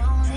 phone.